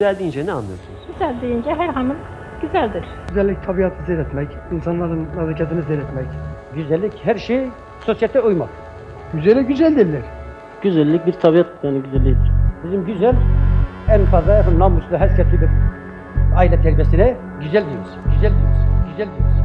Güzel deyince ne anlıyorsunuz? Güzel deyince her hanım güzeldir. Güzellik tabiatı seyretmek, insanların hareketini seyretmek. Güzellik her şey sosyete uymak. Güzele güzel derler. Güzellik bir tabiat yani güzelliğidir. Bizim güzel en fazla namuslu, herkes gibi aile terbiyesine güzel diyoruz. Güzel diyoruz. Güzel diyoruz.